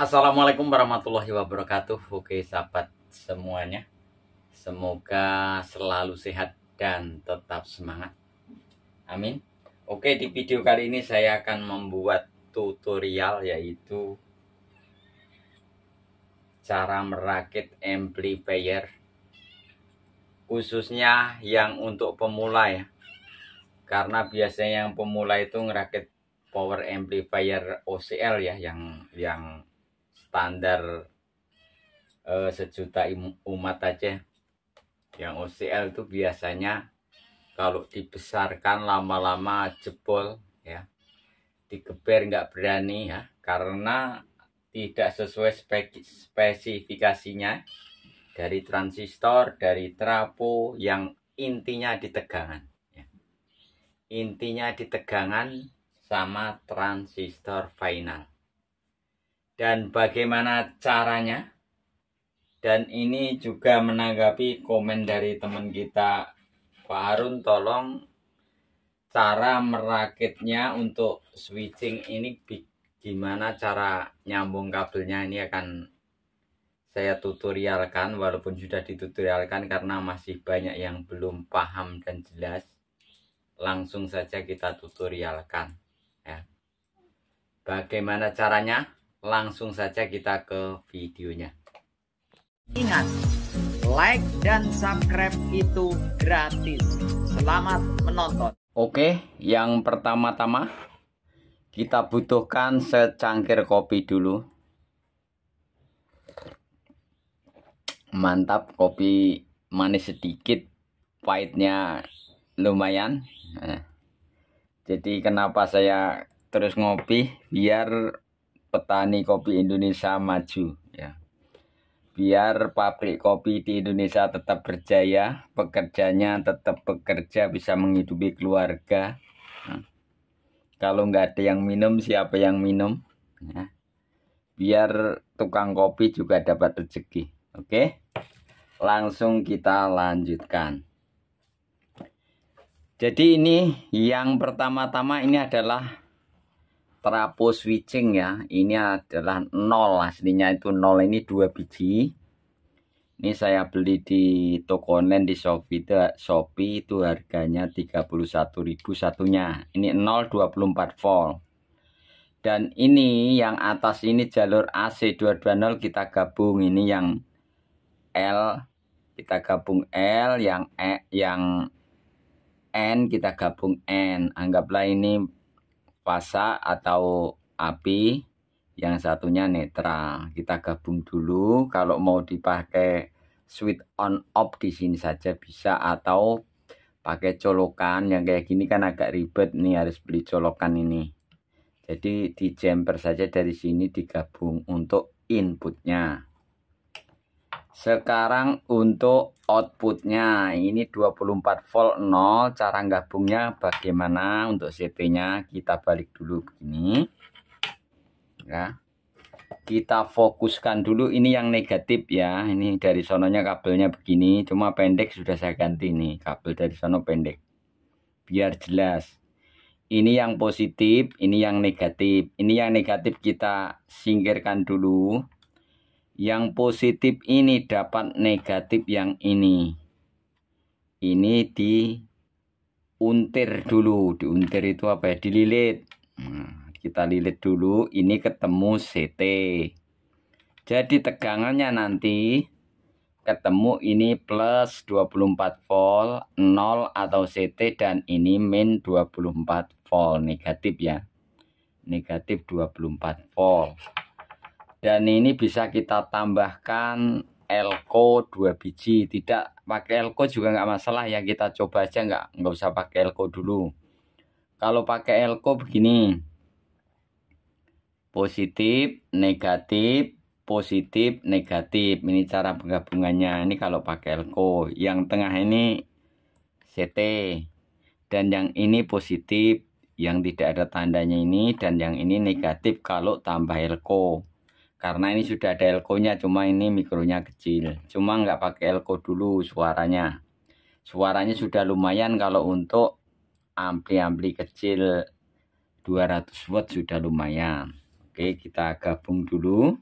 Assalamualaikum warahmatullahi wabarakatuh. Oke sahabat semuanya. Semoga selalu sehat dan tetap semangat. Amin. Oke di video kali ini saya akan membuat tutorial yaitu Cara merakit amplifier Khususnya yang untuk pemula ya. Karena biasanya yang pemula itu ngerakit power amplifier OCL ya yang yang standar uh, sejuta umat aja. Yang OCL itu biasanya kalau dibesarkan lama-lama jebol ya. Digeber nggak berani ya. Karena tidak sesuai spesifikasinya. Dari transistor dari trapo yang intinya di tegangan ya. intinya di tegangan sama transistor final dan bagaimana caranya? Dan ini juga menanggapi komen dari teman kita. Pak Harun tolong cara merakitnya untuk switching ini gimana cara nyambung kabelnya? Ini akan saya tutorialkan walaupun sudah ditutorialkan karena masih banyak yang belum paham dan jelas langsung saja kita tutorialkan ya. Bagaimana caranya langsung saja kita ke videonya. Ingat, like dan subscribe itu gratis. Selamat menonton. Oke, yang pertama-tama kita butuhkan secangkir kopi dulu. Mantap, kopi manis sedikit, pahitnya lumayan. Nah, jadi kenapa saya terus ngopi? Biar petani kopi Indonesia maju ya. Biar pabrik kopi di Indonesia tetap berjaya, pekerjanya tetap bekerja bisa menghidupi keluarga. Nah, kalau nggak ada yang minum, siapa yang minum? Ya. Biar tukang kopi juga dapat rezeki. Oke, langsung kita lanjutkan. Jadi ini yang pertama-tama ini adalah trapo switching ya. Ini adalah nol aslinya itu nol. Ini dua biji. Ini saya beli di toko online di Shopee. Itu, Shopee itu harganya 31.000 satunya. Ini 024 volt. Dan ini yang atas ini jalur AC 220 kita gabung. Ini yang L kita gabung L. Yang E yang N kita gabung N. Anggaplah ini fasa atau api yang satunya netral. Kita gabung dulu. Kalau mau dipakai switch on off di sini saja bisa atau pakai colokan yang kayak gini kan agak ribet nih harus beli colokan ini. Jadi di jumper saja dari sini digabung untuk inputnya sekarang untuk outputnya ini 24 volt 0 cara gabungnya bagaimana? Untuk CT nya kita balik dulu begini ya. Kita fokuskan dulu ini yang negatif ya. Ini dari sononya kabelnya begini cuma pendek sudah saya ganti nih kabel dari sono pendek. Biar jelas. Ini yang positif ini yang negatif. Ini yang negatif kita singkirkan dulu yang positif ini dapat negatif yang ini. Ini diuntir dulu. Diuntir itu apa ya? Dililit. Nah, kita lilit dulu. Ini ketemu CT jadi tegangannya nanti ketemu ini plus 24 volt 0 atau CT dan ini min 24 volt. Negatif ya. Negatif 24 volt dan ini bisa kita tambahkan elko dua biji. Tidak pakai elko juga nggak masalah. Ya kita coba aja nggak nggak usah pakai elko dulu. Kalau pakai elko begini. Positif negatif positif negatif. Ini cara penggabungannya. Ini kalau pakai elko yang tengah ini CT dan yang ini positif. Yang tidak ada tandanya ini. Dan yang ini negatif kalau tambah elko karena ini sudah ada elko-nya cuma ini mikronya kecil. Cuma nggak pakai elko dulu suaranya. Suaranya sudah lumayan kalau untuk ampli-ampli kecil. 200 watt sudah lumayan. Oke kita gabung dulu.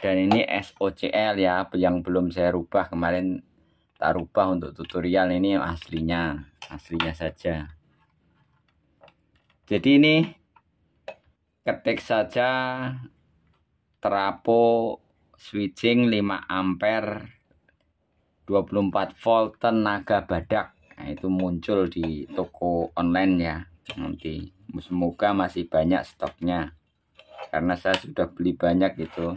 Dan ini SOCL ya yang belum saya rubah. Kemarin tak rubah untuk tutorial ini aslinya. Aslinya saja. Jadi ini ketik saja trapo switching 5 ampere 24 volt tenaga badak. Nah, itu muncul di toko online ya nanti. Semoga masih banyak stoknya karena saya sudah beli banyak itu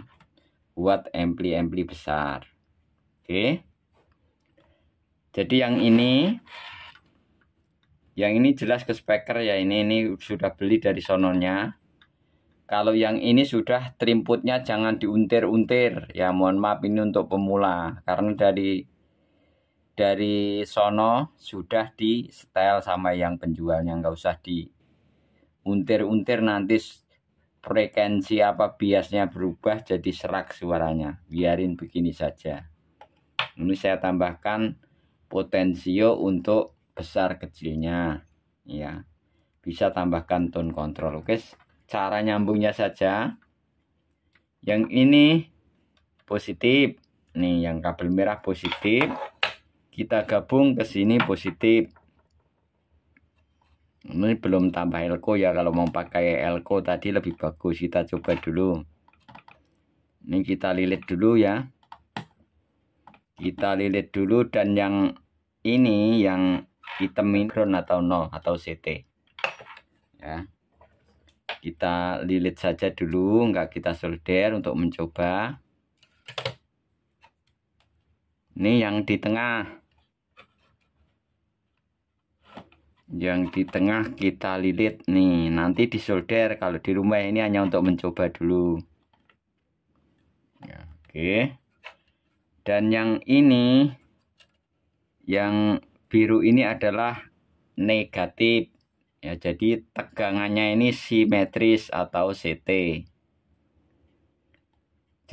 buat ampli-ampli besar. Oke. Jadi yang ini yang ini jelas ke speaker ya ini ini sudah beli dari sononya kalau yang ini sudah trimputnya jangan diuntir-untir. Ya mohon maaf ini untuk pemula. Karena dari dari sono sudah di setel sama yang penjualnya. Nggak usah diuntir-untir. Nanti frekuensi apa biasnya berubah jadi serak suaranya. Biarin begini saja. Ini saya tambahkan potensio untuk besar kecilnya. Ya bisa tambahkan tone control. Oke cara nyambungnya saja. Yang ini positif. Nih yang kabel merah positif. Kita gabung ke sini positif. Ini belum tambah elko ya. Kalau mau pakai elko tadi lebih bagus. Kita coba dulu. Ini kita lilit dulu ya. Kita lilit dulu dan yang ini yang hitam ground atau nol atau CT ya kita lilit saja dulu enggak kita solder untuk mencoba. Ini yang di tengah. Yang di tengah kita lilit nih nanti disolder kalau di rumah ini hanya untuk mencoba dulu. Ya, oke. Dan yang ini yang biru ini adalah negatif ya jadi tegangannya ini simetris atau CT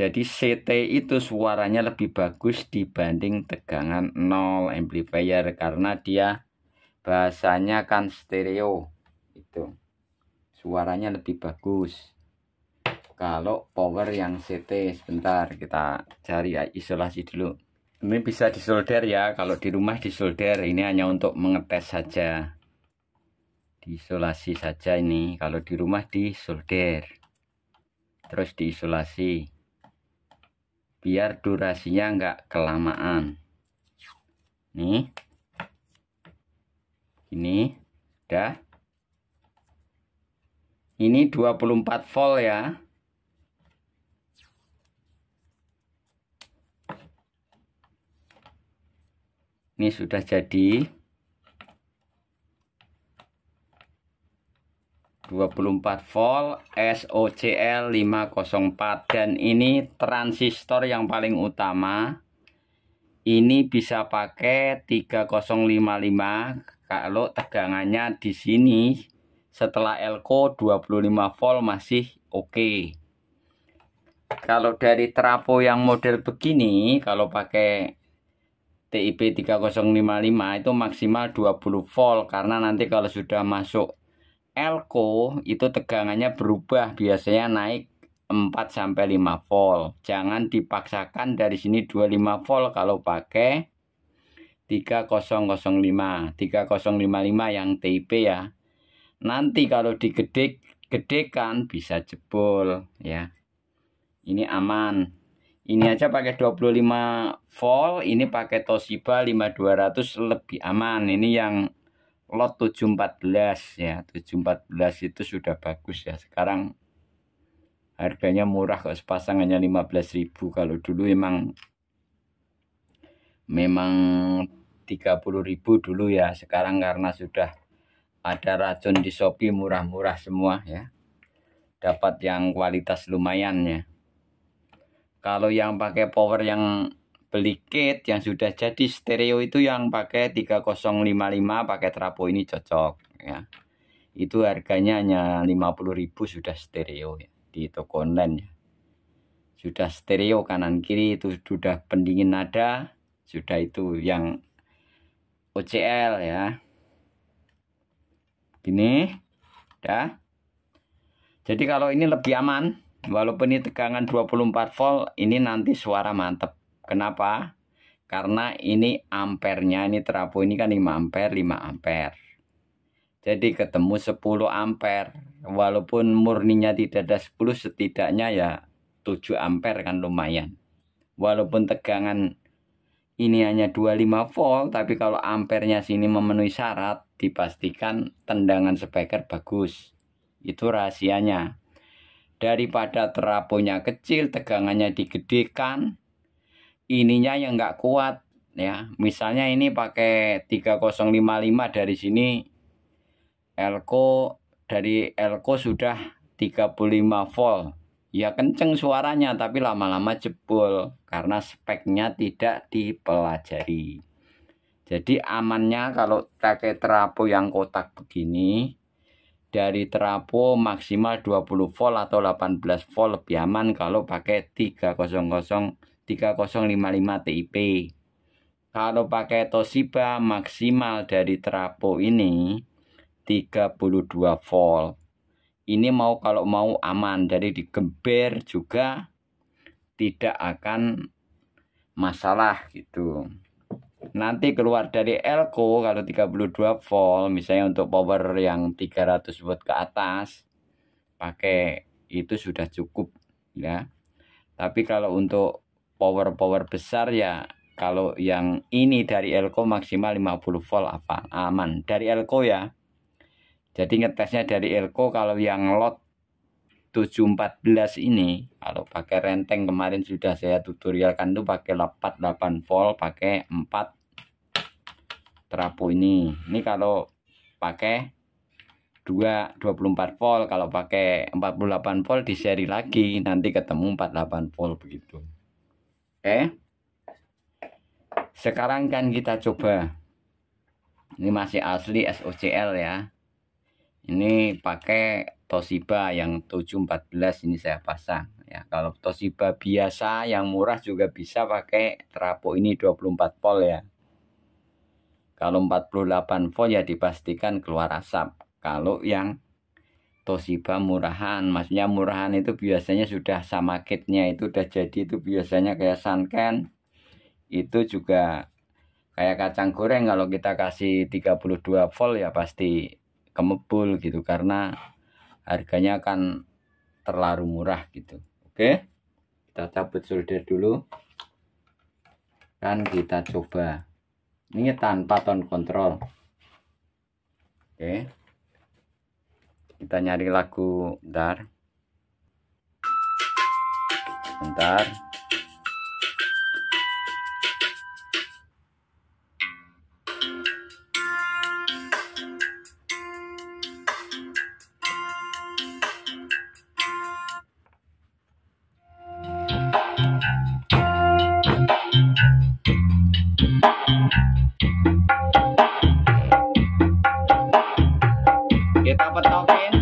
jadi CT itu suaranya lebih bagus dibanding tegangan 0 amplifier karena dia bahasanya kan stereo. Itu. Suaranya lebih bagus. Kalau power yang CT sebentar kita cari isolasi dulu. Ini bisa disolder ya kalau di rumah disolder. Ini hanya untuk mengetes saja diisolasi saja ini. Kalau di rumah disolder terus diisolasi. Biar durasinya enggak kelamaan. Nih. Ini. Udah. Ini 24 volt ya. Ini sudah jadi 24 volt SOCL 504 dan ini transistor yang paling utama. Ini bisa pakai 3055 kalau tegangannya di sini setelah elko 25 volt masih oke. Okay. kalau dari trapo yang model begini kalau pakai TIP 3055 itu maksimal 20 volt. Karena nanti kalau sudah masuk elko itu tegangannya berubah biasanya naik 4 sampai 5 volt. Jangan dipaksakan dari sini 25 volt kalau pakai 3005, 3055 yang TIP ya. Nanti kalau digede gedekan bisa jebol ya. Ini aman ini aja pakai 25 volt ini pakai Toshiba 5200 lebih aman ini yang lot 714 ya 714 itu sudah bagus ya. Sekarang harganya murah kok sepasang hanya 15.000 kalau dulu emang memang 30.000 dulu ya. Sekarang karena sudah ada racun di Shopee murah-murah semua ya. Dapat yang kualitas lumayan ya. Kalau yang pakai power yang beli kit yang sudah jadi stereo itu yang pakai 3055 pakai trapo ini cocok ya. Itu harganya hanya 50.000 sudah stereo ya di toko online ya. Sudah stereo kanan kiri itu sudah pendingin nada sudah itu yang OCL ya. Gini dah. Jadi kalau ini lebih aman walaupun ini tegangan 24 volt ini nanti suara mantep kenapa? Karena ini ampernya ini terapu ini kan 5 ampere 5 ampere. Jadi ketemu 10 ampere. Walaupun murninya tidak ada 10 setidaknya ya 7 ampere kan lumayan. Walaupun tegangan ini hanya 25 volt tapi kalau ampernya sini memenuhi syarat dipastikan tendangan speaker bagus. Itu rahasianya. Daripada teraponya kecil tegangannya digedekan ininya yang enggak kuat ya. Misalnya ini pakai 3055 dari sini elko dari elko sudah 35 volt. Ya kenceng suaranya tapi lama-lama jebol karena speknya tidak dipelajari. Jadi amannya kalau pakai terapo yang kotak begini dari terapo maksimal 20 volt atau 18 volt lebih aman kalau pakai 300 3055 TIP. Kalau pakai Toshiba maksimal dari terapo ini 32 volt. Ini mau kalau mau aman dari digember juga tidak akan masalah gitu. Nanti keluar dari elko kalau 32 volt misalnya untuk power yang 300 watt ke atas pakai itu sudah cukup ya. Tapi kalau untuk power-power besar ya kalau yang ini dari Elko maksimal 50 volt apa? Aman. Dari Elko ya. Jadi ngetesnya dari Elko kalau yang lot 714 ini kalau pakai renteng kemarin sudah saya tutorialkan tuh pakai 48 volt pakai 4 terapu ini. Ini kalau pakai 2 24 volt kalau pakai 48 volt di seri lagi nanti ketemu 48 volt begitu Oke. Sekarang kan kita coba. Ini masih asli SOCL ya. Ini pakai Toshiba yang 714 ini saya pasang ya. Kalau Toshiba biasa yang murah juga bisa pakai terapo ini 24 volt ya. Kalau 48 volt ya dipastikan keluar asap. Kalau yang Toshiba murahan. Maksudnya murahan itu biasanya sudah sama kitnya itu udah jadi itu biasanya kayak Sunken. Itu juga kayak kacang goreng. Kalau kita kasih 32 volt ya pasti kemebul gitu karena harganya kan terlalu murah gitu. Oke kita cabut solder dulu. Dan kita coba. Ini tanpa tone control. Oke kita nyari lagu bentar. Bentar kita petokin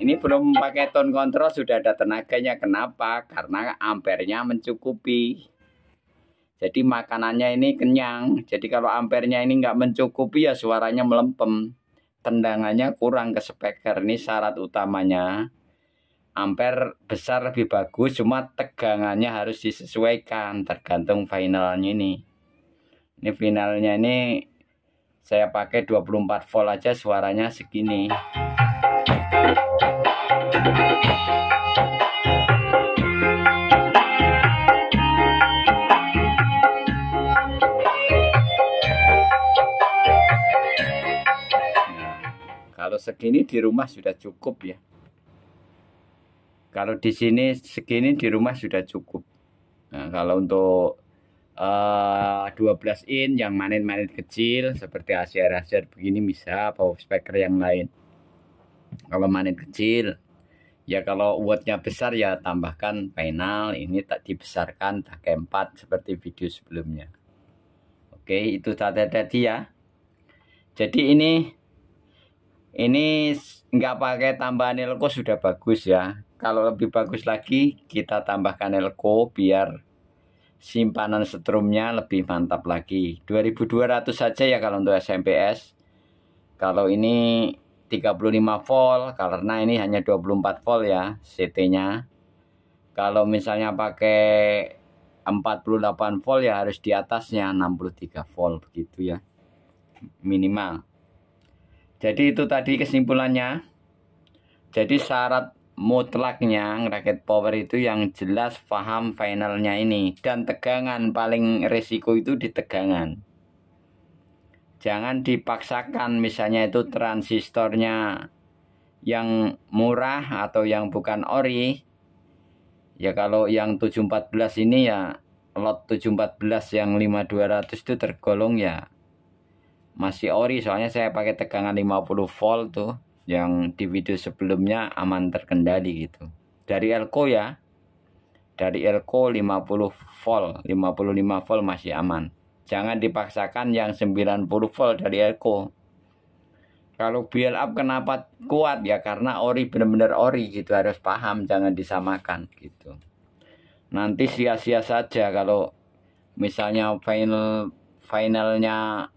ini belum pakai tone control sudah ada tenaganya. Kenapa? Karena ampernya mencukupi jadi makanannya ini kenyang. Jadi kalau ampernya ini nggak mencukupi ya suaranya melempem. Tendangannya kurang ke speaker. Ini syarat utamanya. Ampere besar lebih bagus cuma tegangannya harus disesuaikan tergantung finalnya ini. Ini finalnya ini saya pakai 24 volt aja suaranya segini kalau segini di rumah sudah cukup ya. Kalau di sini segini di rumah sudah cukup. Nah, kalau untuk uh, 12 in yang manin-manin kecil seperti ACR-ACR begini bisa power speaker yang lain. Kalau manin kecil ya kalau wattnya besar ya tambahkan panel ini tak dibesarkan pakai 4 seperti video sebelumnya. Oke itu tadi tadi ya. Jadi ini ini nggak pakai tambahan elko sudah bagus ya. Kalau lebih bagus lagi kita tambahkan elko biar simpanan setrumnya lebih mantap lagi. 2200 saja ya kalau untuk SMPS kalau ini 35 volt karena ini hanya 24 volt ya CT nya kalau misalnya pakai 48 volt ya harus di atasnya 63 volt begitu ya. Minimal jadi itu tadi kesimpulannya. Jadi syarat mutlaknya raket power itu yang jelas paham finalnya ini dan tegangan paling resiko itu di tegangan. Jangan dipaksakan misalnya itu transistornya yang murah atau yang bukan ori. Ya kalau yang 714 ini ya lot 714 yang 5200 itu tergolong ya masih ori soalnya saya pakai tegangan 50 volt tuh yang di video sebelumnya aman terkendali gitu. Dari elko ya. Dari elko 50 volt 55 volt masih aman. Jangan dipaksakan yang 90 volt dari elko. Kalau build up kenapa kuat? Ya karena ori benar-benar ori gitu harus paham jangan disamakan gitu. Nanti sia-sia saja kalau misalnya final finalnya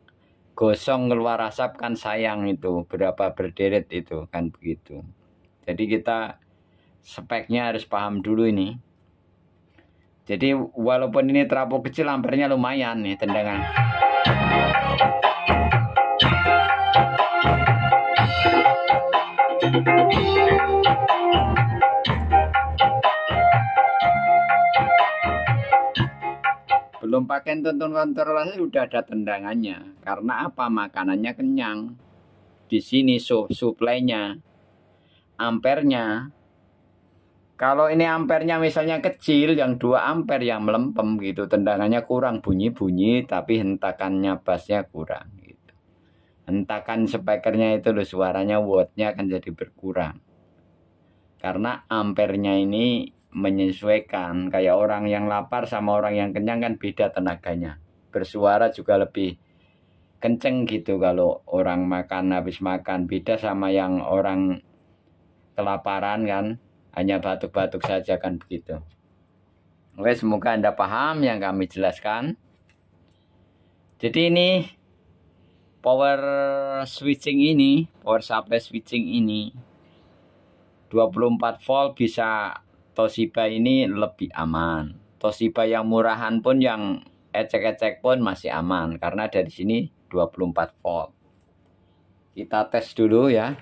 gosong keluar asap kan sayang itu berapa berderet itu kan begitu. Jadi kita speknya harus paham dulu ini. Jadi walaupun ini terapung kecil ampernya lumayan nih tendangan belum pakai tonton kontrol sudah ada tendangannya. Karena apa? Makanannya kenyang. Di sini su suplainya ampernya. Kalau ini ampernya misalnya kecil yang 2 ampere yang melempem gitu tendangannya kurang bunyi-bunyi tapi hentakannya bassnya kurang gitu. Hentakan speakernya itu loh suaranya wattnya akan jadi berkurang. Karena ampernya ini menyesuaikan. Kayak orang yang lapar sama orang yang kenyang kan beda tenaganya. Bersuara juga lebih kenceng gitu kalau orang makan habis makan. Beda sama yang orang kelaparan kan hanya batuk-batuk saja kan begitu. Oke semoga anda paham yang kami jelaskan. Jadi ini power switching ini power supply switching ini 24 volt bisa Toshiba ini lebih aman. Toshiba yang murahan pun yang ecek-ecek pun masih aman karena dari sini 24 volt. Kita tes dulu ya.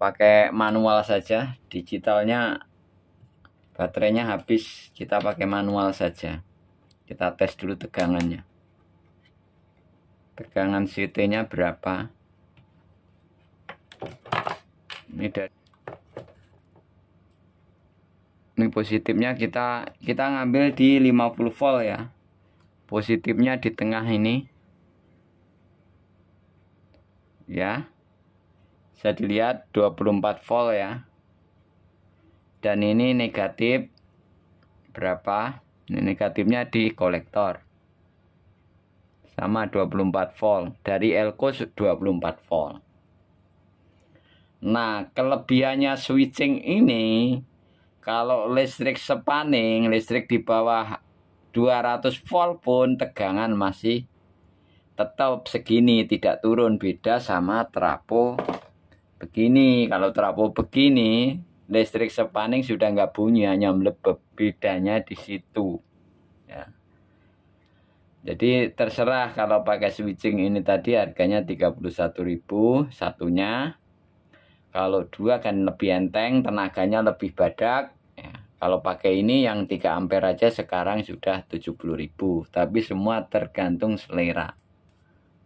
Pakai manual saja, digitalnya baterainya habis, kita pakai manual saja. Kita tes dulu tegangannya. Tegangan CT-nya berapa? Ini dari ini positifnya kita kita ngambil di 50 volt ya. Positifnya di tengah ini. Ya. Bisa dilihat 24 volt ya. Dan ini negatif berapa? Ini negatifnya di kolektor. Sama 24 volt. Dari elko 24 volt. Nah kelebihannya switching ini kalau listrik sepaning, listrik di bawah 200 volt pun tegangan masih tetap segini, tidak turun. Beda sama trapo begini. Kalau trapo begini, listrik sepaning sudah nggak bunyi, hanya melebeb. Bedanya di situ. Ya. Jadi terserah kalau pakai switching ini tadi harganya 31.000 satunya. Kalau dua kan lebih enteng, tenaganya lebih badak, kalau pakai ini yang 3 ampere aja sekarang sudah 70.000, tapi semua tergantung selera.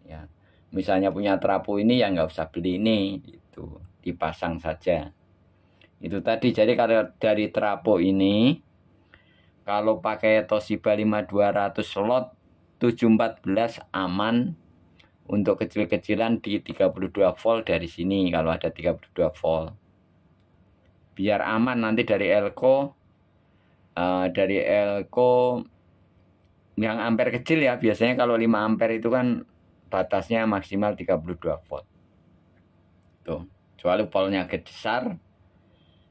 Ya. Misalnya punya trapo ini ya nggak usah beli ini, itu dipasang saja. Itu tadi jadi kalau dari trapo ini kalau pakai Toshiba 5200 slot 714 aman untuk kecil-kecilan di 32 volt dari sini kalau ada 32 volt biar aman nanti dari elko uh, dari elko yang ampere kecil ya biasanya kalau 5 ampere itu kan batasnya maksimal 32 volt. Tuh kecuali voltnya besar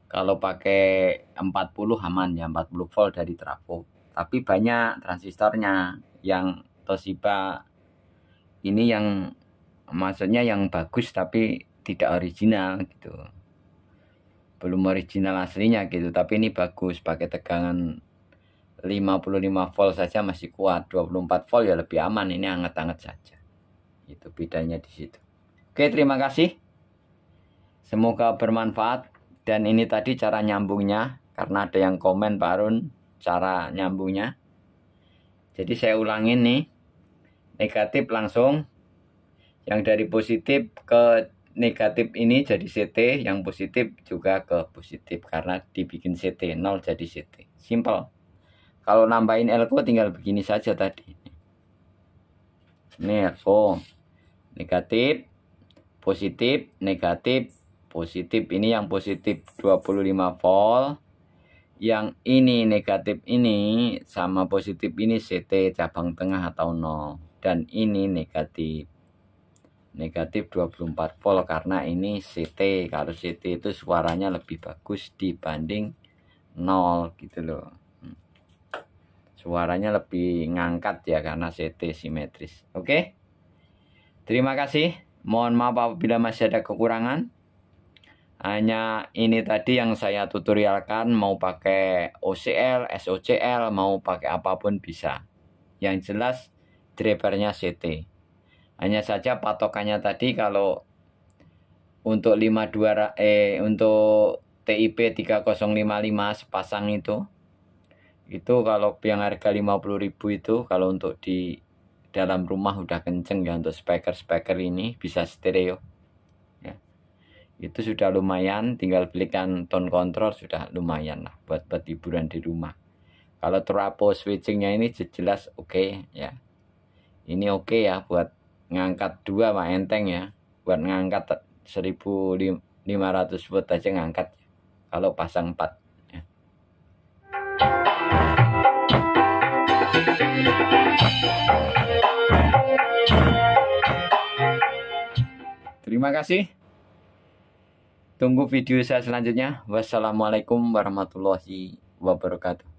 kalau pakai 40 aman ya 40 volt dari trafo. Tapi banyak transistornya yang Toshiba ini yang maksudnya yang bagus tapi tidak original gitu belum original aslinya gitu tapi ini bagus pakai tegangan 55 volt saja masih kuat 24 volt ya lebih aman ini hangat-hangat saja. Itu bedanya di situ. Oke terima kasih. Semoga bermanfaat. Dan ini tadi cara nyambungnya karena ada yang komen Pak Arun cara nyambungnya. Jadi saya ulangin nih negatif langsung. Yang dari positif ke negatif ini jadi CT yang positif juga ke positif karena dibikin CT 0 jadi CT simple kalau nambahin elko tinggal begini saja tadi. Ini elko negatif positif negatif positif. Ini yang positif 25 volt. Yang ini negatif ini sama positif ini CT cabang tengah atau 0 dan ini negatif negatif 24 volt karena ini CT kalau CT itu suaranya lebih bagus dibanding 0 gitu loh hmm. suaranya lebih ngangkat ya karena CT simetris oke terima kasih mohon maaf apabila masih ada kekurangan hanya ini tadi yang saya tutorialkan mau pakai OCL, SOCL, mau pakai apa pun bisa. Yang jelas drivernya CT. Hanya saja patokannya tadi kalau untuk 52 eh untuk TIP 3055 sepasang itu itu kalau yang harga 50.000 itu kalau untuk di dalam rumah udah kenceng ya untuk speaker-speaker ini bisa stereo itu sudah lumayan tinggal belikan tone control sudah lumayan lah buat buat hiburan di rumah. Kalau trapo switchingnya ini jelas oke okay, ya. Ini oke okay ya buat ngangkat dua mah enteng ya buat ngangkat 1500 watt aja ngangkat kalau pasang 4 ya. Terima kasih. Tunggu video saya selanjutnya. Wassalamualaikum warahmatullahi wabarakatuh.